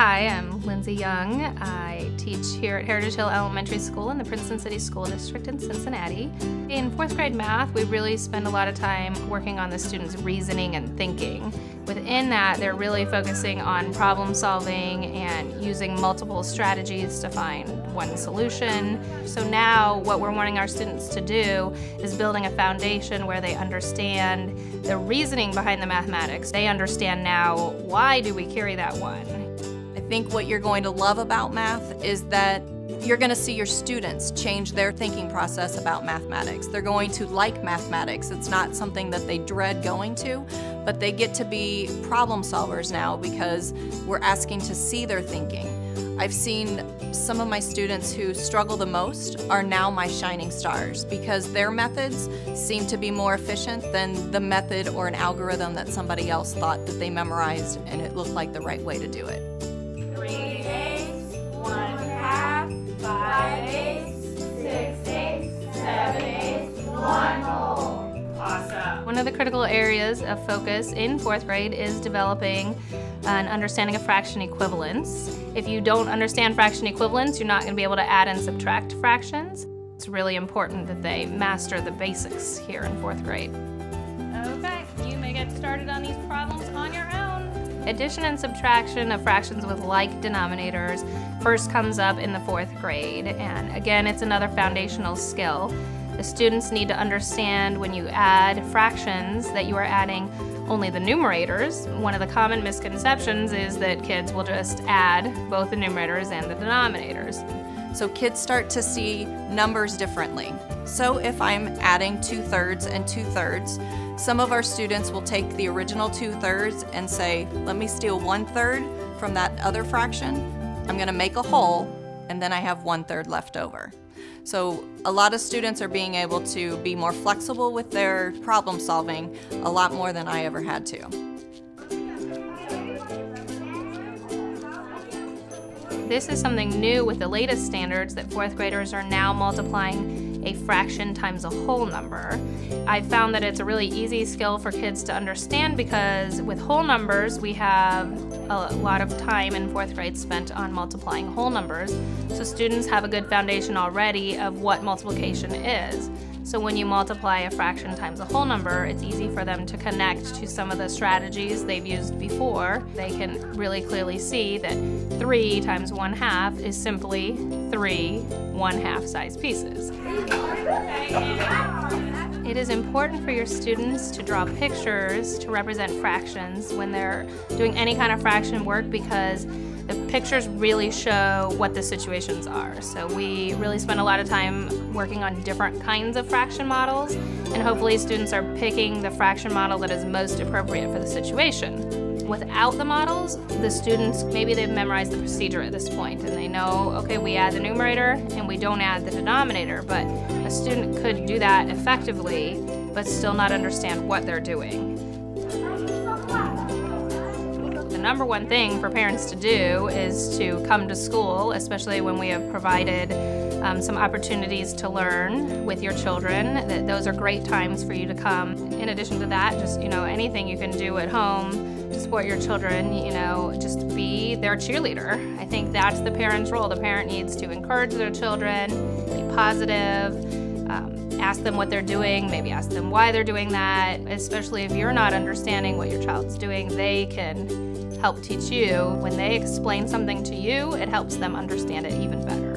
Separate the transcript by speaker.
Speaker 1: Hi, I'm Lindsay Young. I teach here at Heritage Hill Elementary School in the Princeton City School District in Cincinnati. In fourth grade math, we really spend a lot of time working on the students' reasoning and thinking. Within that, they're really focusing on problem solving and using multiple strategies to find one solution. So now what we're wanting our students to do is building a foundation where they understand the reasoning behind the mathematics. They understand now why do we carry that one.
Speaker 2: I think what you're going to love about math is that you're going to see your students change their thinking process about mathematics. They're going to like mathematics. It's not something that they dread going to, but they get to be problem solvers now because we're asking to see their thinking. I've seen some of my students who struggle the most are now my shining stars because their methods seem to be more efficient than the method or an algorithm that somebody else thought that they memorized and it looked like the right way to do it.
Speaker 1: Of the critical areas of focus in fourth grade is developing an understanding of fraction equivalence. If you don't understand fraction equivalence, you're not going to be able to add and subtract fractions. It's really important that they master the basics here in fourth grade. Okay, you may get started on these problems on your own. Addition and subtraction of fractions with like denominators first comes up in the fourth grade, and again, it's another foundational skill. The students need to understand when you add fractions that you are adding only the numerators. One of the common misconceptions is that kids will just add both the numerators and the denominators.
Speaker 2: So kids start to see numbers differently. So if I'm adding two thirds and two thirds, some of our students will take the original two thirds and say, let me steal one third from that other fraction. I'm gonna make a whole, and then I have one third left over. So a lot of students are being able to be more flexible with their problem solving, a lot more than I ever had to.
Speaker 1: This is something new with the latest standards that fourth graders are now multiplying a fraction times a whole number. I found that it's a really easy skill for kids to understand because with whole numbers we have a lot of time in fourth grade spent on multiplying whole numbers. So students have a good foundation already of what multiplication is. So when you multiply a fraction times a whole number, it's easy for them to connect to some of the strategies they've used before. They can really clearly see that 3 times 1 half is simply 3 1 half size pieces. It is important for your students to draw pictures to represent fractions when they're doing any kind of fraction work because the pictures really show what the situations are. So we really spend a lot of time working on different kinds of fraction models and hopefully students are picking the fraction model that is most appropriate for the situation without the models, the students, maybe they've memorized the procedure at this point and they know, okay, we add the numerator and we don't add the denominator, but a student could do that effectively but still not understand what they're doing. Number one thing for parents to do is to come to school, especially when we have provided um, some opportunities to learn with your children. That those are great times for you to come. In addition to that, just you know anything you can do at home to support your children, you know, just be their cheerleader. I think that's the parent's role. The parent needs to encourage their children, be positive, um, ask them what they're doing, maybe ask them why they're doing that. Especially if you're not understanding what your child's doing, they can help teach you. When they explain something to you, it helps them understand it even better.